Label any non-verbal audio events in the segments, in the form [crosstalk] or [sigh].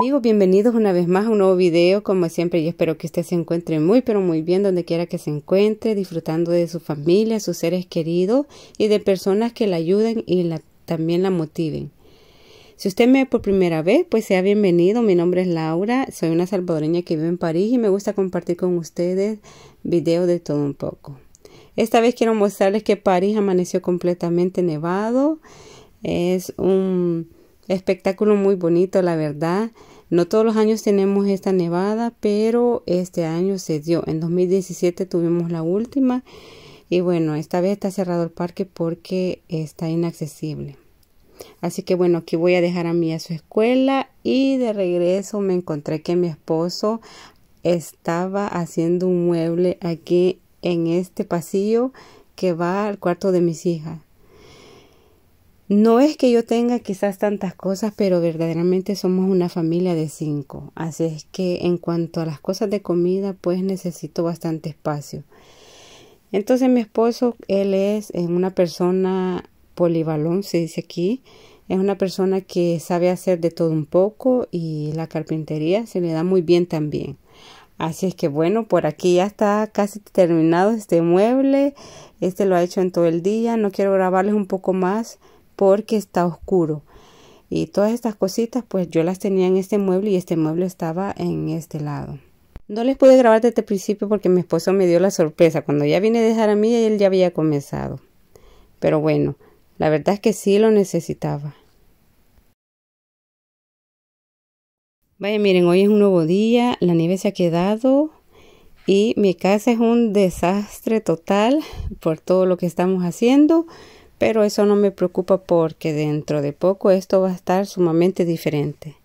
Amigos, bienvenidos una vez más a un nuevo video. Como siempre, yo espero que usted se encuentre muy, pero muy bien donde quiera que se encuentre, disfrutando de su familia, sus seres queridos y de personas que la ayuden y la, también la motiven. Si usted me ve por primera vez, pues sea bienvenido. Mi nombre es Laura, soy una salvadoreña que vive en París y me gusta compartir con ustedes videos de todo un poco. Esta vez quiero mostrarles que París amaneció completamente nevado. Es un espectáculo muy bonito, la verdad. No todos los años tenemos esta nevada, pero este año se dio. En 2017 tuvimos la última y bueno, esta vez está cerrado el parque porque está inaccesible. Así que bueno, aquí voy a dejar a mí a su escuela y de regreso me encontré que mi esposo estaba haciendo un mueble aquí en este pasillo que va al cuarto de mis hijas. No es que yo tenga quizás tantas cosas, pero verdaderamente somos una familia de cinco. Así es que en cuanto a las cosas de comida, pues necesito bastante espacio. Entonces mi esposo, él es una persona polivalón, se dice aquí. Es una persona que sabe hacer de todo un poco y la carpintería se le da muy bien también. Así es que bueno, por aquí ya está casi terminado este mueble. Este lo ha hecho en todo el día. No quiero grabarles un poco más porque está oscuro. Y todas estas cositas, pues yo las tenía en este mueble y este mueble estaba en este lado. No les pude grabar desde el principio porque mi esposo me dio la sorpresa. Cuando ya vine a dejar a mí, él ya había comenzado. Pero bueno, la verdad es que sí lo necesitaba. Vaya, miren, hoy es un nuevo día, la nieve se ha quedado y mi casa es un desastre total por todo lo que estamos haciendo pero eso no me preocupa porque dentro de poco esto va a estar sumamente diferente.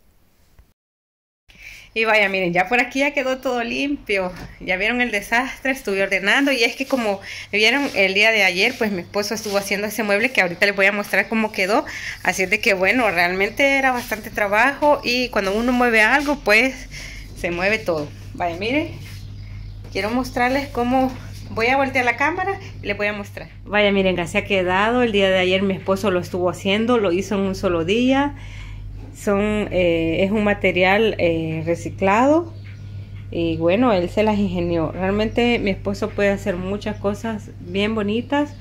Y vaya, miren, ya por aquí ya quedó todo limpio. Ya vieron el desastre, estuve ordenando. Y es que como vieron el día de ayer, pues mi esposo estuvo haciendo ese mueble que ahorita les voy a mostrar cómo quedó. Así es de que bueno, realmente era bastante trabajo. Y cuando uno mueve algo, pues se mueve todo. Vaya, miren, quiero mostrarles cómo Voy a voltear la cámara y les voy a mostrar. Vaya, miren, así ha quedado. El día de ayer mi esposo lo estuvo haciendo, lo hizo en un solo día. Son, eh, es un material eh, reciclado y bueno, él se las ingenió. Realmente mi esposo puede hacer muchas cosas bien bonitas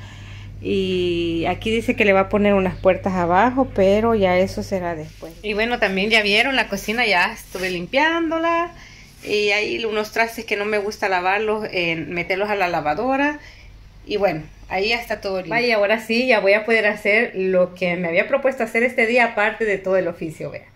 y aquí dice que le va a poner unas puertas abajo, pero ya eso será después. Y bueno, también ya vieron la cocina, ya estuve limpiándola y hay unos trastes que no me gusta lavarlos, meterlos a la lavadora. Y bueno, ahí ya está todo listo. Vaya, ahora sí, ya voy a poder hacer lo que me había propuesto hacer este día, aparte de todo el oficio, vea.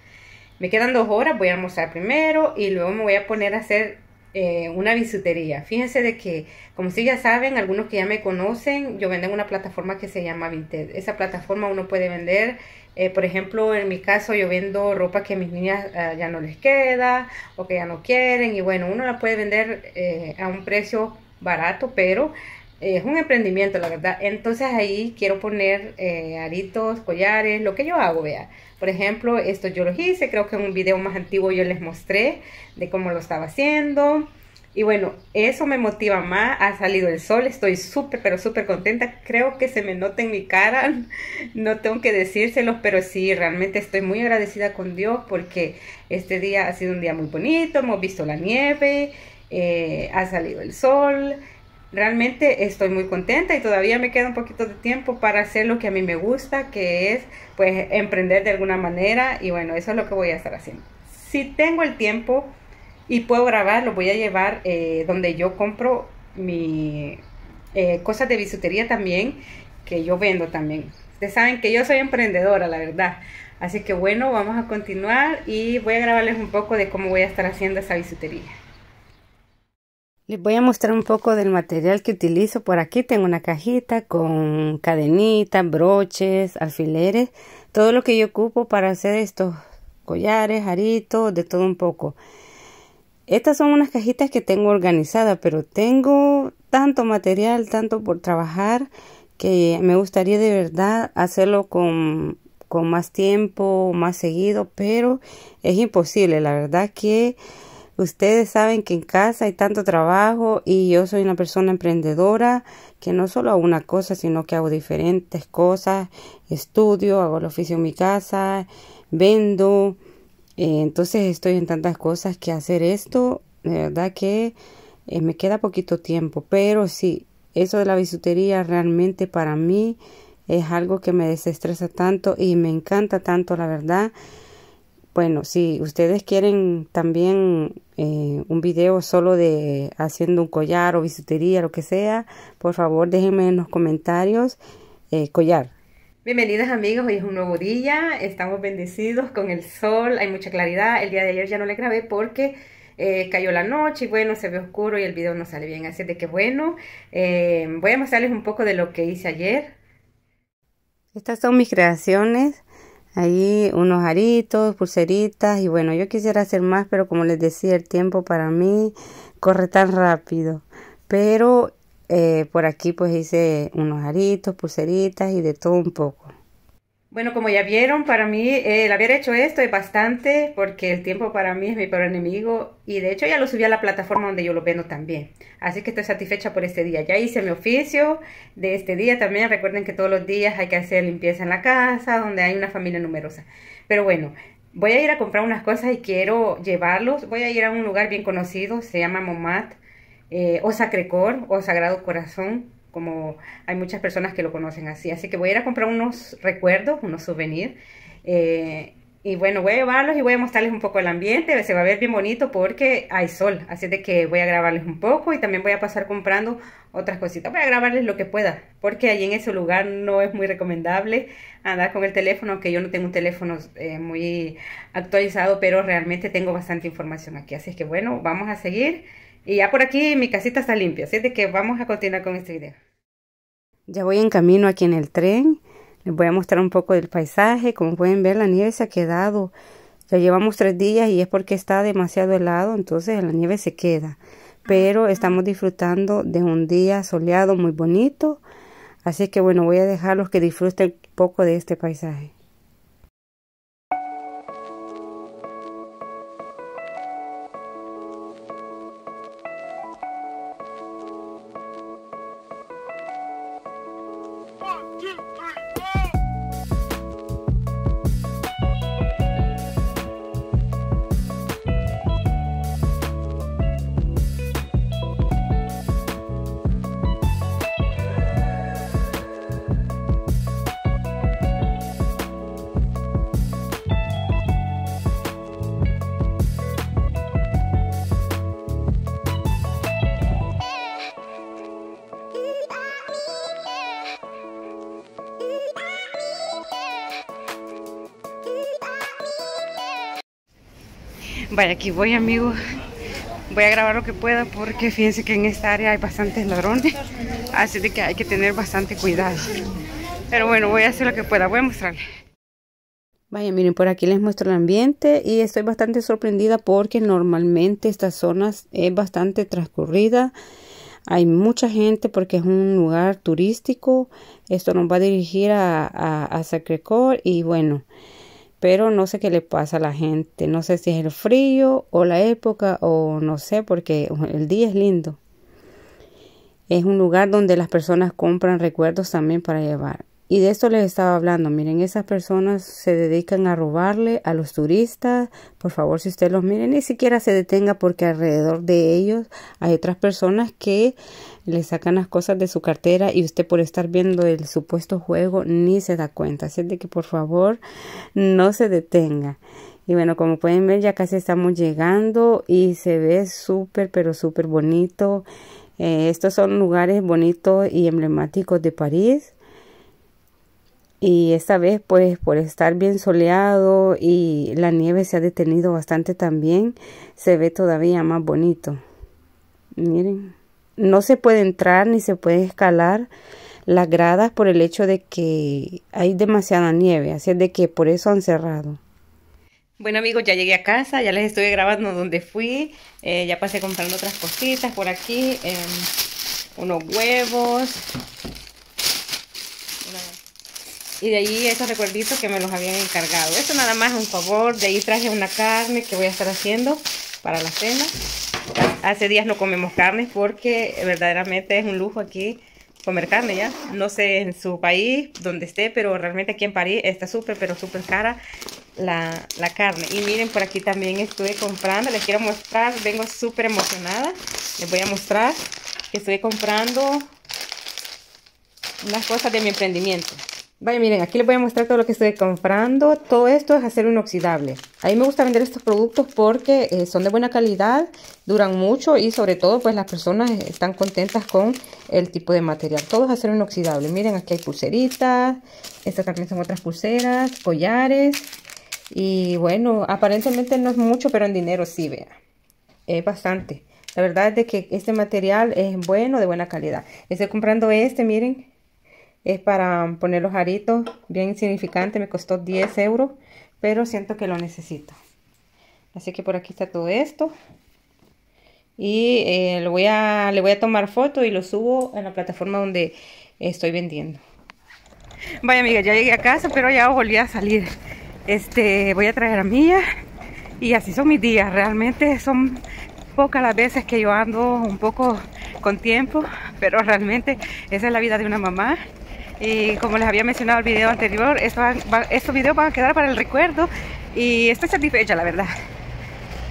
Me quedan dos horas, voy a mostrar primero y luego me voy a poner a hacer eh, una bisutería. Fíjense de que, como si ya saben, algunos que ya me conocen, yo vendo en una plataforma que se llama Vinted. Esa plataforma uno puede vender eh, por ejemplo, en mi caso yo vendo ropa que a mis niñas eh, ya no les queda o que ya no quieren y bueno, uno la puede vender eh, a un precio barato, pero es un emprendimiento, la verdad. Entonces ahí quiero poner aritos, collares, lo que yo hago, vea. Por ejemplo, esto yo los hice, creo que en un video más antiguo yo les mostré de cómo lo estaba haciendo. Y bueno, eso me motiva más. Ha salido el sol, estoy súper, pero súper contenta. Creo que se me nota en mi cara. [laughs] No tengo que decírselos, pero sí, realmente estoy muy agradecida con Dios porque este día ha sido un día muy bonito. Hemos visto la nieve, eh, ha salido el sol. Realmente estoy muy contenta y todavía me queda un poquito de tiempo para hacer lo que a mí me gusta, que es pues emprender de alguna manera. Y bueno, eso es lo que voy a estar haciendo. Si tengo el tiempo y puedo grabar, lo voy a llevar eh, donde yo compro mi eh, cosas de bisutería también, que yo vendo también. Ustedes saben que yo soy emprendedora, la verdad. Así que bueno, vamos a continuar y voy a grabarles un poco de cómo voy a estar haciendo esa bisutería. Les voy a mostrar un poco del material que utilizo. Por aquí tengo una cajita con cadenitas, broches, alfileres, todo lo que yo ocupo para hacer estos collares, aritos, de todo un poco. Estas son unas cajitas que tengo organizadas, pero tengo tanto material, tanto por trabajar, que me gustaría de verdad hacerlo con, con más tiempo, más seguido, pero es imposible. La verdad que ustedes saben que en casa hay tanto trabajo y yo soy una persona emprendedora que no solo hago una cosa, sino que hago diferentes cosas, estudio, hago el oficio en mi casa, vendo Eh, entonces estoy en tantas cosas que hacer esto, de verdad que eh, me queda poquito tiempo, pero sí, eso de la bisutería realmente para mí es algo que me desestresa tanto y me encanta tanto, la verdad. Bueno, si ustedes quieren también eh, un video solo de haciendo un collar o bisutería, lo que sea, por favor déjenme en los comentarios collar. Bienvenidas amigos, hoy es un nuevo día, estamos bendecidos con el sol, hay mucha claridad, el día de ayer ya no le grabé porque eh, cayó la noche y bueno, se ve oscuro y el video no sale bien, así de que bueno, voy a mostrarles un poco de lo que hice ayer. Estas son mis creaciones, ahí unos aritos, pulseritas y bueno, yo quisiera hacer más, pero como les decía, el tiempo para mí corre tan rápido. Pero eh, por aquí pues hice unos aritos, pulseritas y de todo un poco. Bueno, como ya vieron, para mí el haber hecho esto es bastante porque el tiempo para mí es mi peor enemigo y de hecho ya lo subí a la plataforma donde yo lo vendo también. Así que estoy satisfecha por este día. Ya hice mi oficio de este día también. Recuerden que todos los días hay que hacer limpieza en la casa donde hay una familia numerosa. Pero bueno, voy a ir a comprar unas cosas y quiero llevarlos. Voy a ir a un lugar bien conocido, se llama Momat eh, o Sacrecor o Sagrado Corazón como hay muchas personas que lo conocen así. Así que voy a ir a comprar unos recuerdos, unos souvenirs. Eh, y bueno, voy a llevarlos y voy a mostrarles un poco el ambiente. Se va a ver bien bonito porque hay sol. Así de que voy a grabarles un poco y también voy a pasar comprando otras cositas. Voy a grabarles lo que pueda porque allí en ese lugar no es muy recomendable andar con el teléfono, aunque yo no tengo un teléfono eh, muy actualizado, pero realmente tengo bastante información aquí. Así que bueno, vamos a seguir. Y ya por aquí mi casita está limpia, así de que vamos a continuar con este video. Ya voy en camino aquí en el tren. Les voy a mostrar un poco del paisaje. Como pueden ver, la nieve se ha quedado. Ya llevamos tres días y es porque está demasiado helado, entonces la nieve se queda. Pero estamos disfrutando de un día soleado muy bonito. Así que bueno, voy a dejarlos que disfruten un poco de este paisaje. Vaya, aquí voy amigos. Voy a grabar lo que pueda porque fíjense que en esta área hay bastantes ladrones. Así de que hay que tener bastante cuidado. Pero bueno, voy a hacer lo que pueda. Voy a mostrarles. Vaya, miren, por aquí les muestro el ambiente y estoy bastante sorprendida porque normalmente esta zona es bastante transcurrida. Hay mucha gente porque es un lugar turístico. Esto nos va a dirigir a, a, a y bueno, pero no sé qué le pasa a la gente, no sé si es el frío o la época o no sé, porque el día es lindo. Es un lugar donde las personas compran recuerdos también para llevar. Y de esto les estaba hablando. Miren, esas personas se dedican a robarle a los turistas. Por favor, si usted los mire, ni siquiera se detenga porque alrededor de ellos hay otras personas que le sacan las cosas de su cartera y usted por estar viendo el supuesto juego ni se da cuenta. Así de que por favor no se detenga. Y bueno, como pueden ver ya casi estamos llegando y se ve súper pero súper bonito. Eh, estos son lugares bonitos y emblemáticos de París y esta vez pues por estar bien soleado y la nieve se ha detenido bastante también se ve todavía más bonito. Miren no se puede entrar ni se puede escalar las gradas por el hecho de que hay demasiada nieve así es de que por eso han cerrado. Bueno amigos, ya llegué a casa, ya les estoy grabando donde fui, eh, ya pasé comprando otras cositas por aquí, em, unos huevos, y de ahí esos recuerditos que me los habían encargado. Esto nada más un favor. De ahí traje una carne que voy a estar haciendo para la cena. Hace días no comemos carne porque verdaderamente es un lujo aquí comer carne ya. No sé en su país, donde esté, pero realmente aquí en París está súper, pero súper cara la, la, carne. Y miren, por aquí también estuve comprando, les quiero mostrar, vengo súper emocionada. Les voy a mostrar que estoy comprando unas cosas de mi emprendimiento. Vaya, miren, aquí les voy a mostrar todo lo que estoy comprando. Todo esto es acero inoxidable. A mí me gusta vender estos productos porque eh, son de buena calidad, duran mucho y sobre todo pues las personas están contentas con el tipo de material. Todo es acero inoxidable. Miren, aquí hay pulseritas, estas también son otras pulseras, collares. Y bueno, aparentemente no es mucho, pero en dinero sí, vea. Es bastante. La verdad es que este material es bueno, de buena calidad. Estoy comprando este, miren, es para poner los aritos, bien insignificante, me costó 10 euros, pero siento que lo necesito. Así que por aquí está todo esto. Y eh, voy a, le voy a tomar foto y lo subo en la plataforma donde estoy vendiendo. Vaya amiga, ya llegué a casa, pero ya volví a salir. Este, voy a traer a Mía y así son mis días. Realmente son pocas las veces que yo ando un poco con tiempo, pero realmente esa es la vida de una mamá y como les había mencionado en el video anterior, estos videos van a quedar para el recuerdo y estoy satisfecha la verdad.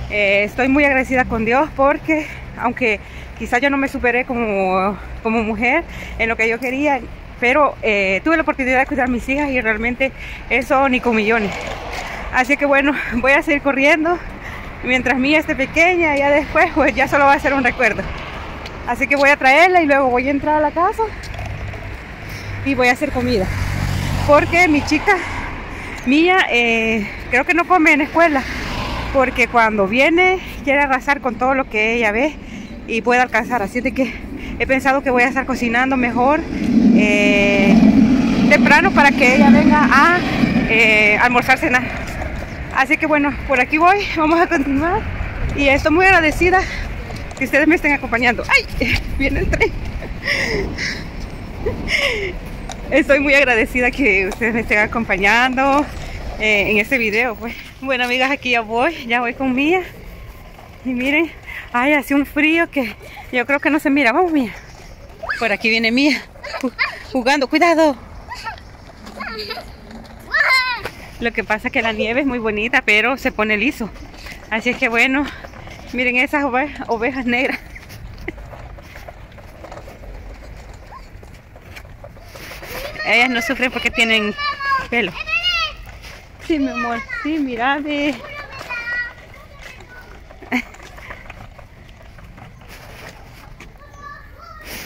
Eh, estoy muy agradecida con Dios porque aunque quizás yo no me superé como, como mujer en lo que yo quería, pero eh, tuve la oportunidad de cuidar a mis hijas y realmente eso ni con millones. Así que bueno, [laughs] voy a seguir corriendo mientras Mía esté pequeña, ya después pues ya solo va a ser un recuerdo. Así que voy a traerla y luego voy a entrar a la casa y voy a hacer comida. Porque mi chica mía eh, creo que no come en escuela. Porque cuando viene quiere arrasar con todo lo que ella ve y puede alcanzar. Así de que he pensado que voy a estar cocinando mejor eh, temprano para que ella venga a eh, almorzar, cenar. Así que bueno, por aquí voy, vamos a continuar. Y estoy muy agradecida que ustedes me estén acompañando. ¡Ay! [laughs] Viene el tren. Estoy muy agradecida que ustedes me estén acompañando eh, en este video. Pues. Bueno, amigas, aquí ya voy, ya voy con Mía. Y miren, ay, hace un frío que yo creo que no se mira. Vamos, Mía. Por aquí viene Mía jugando. ¡Cuidado! Lo que pasa es que la nieve es muy bonita, pero se pone liso. Así es que bueno, miren esas ovejas negras. Ellas no sufren porque tienen pelo. Sí, mi amor. Sí, mira,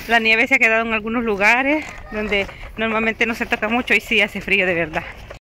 La nieve se ha quedado en algunos lugares donde normalmente no se toca mucho y sí hace frío de verdad.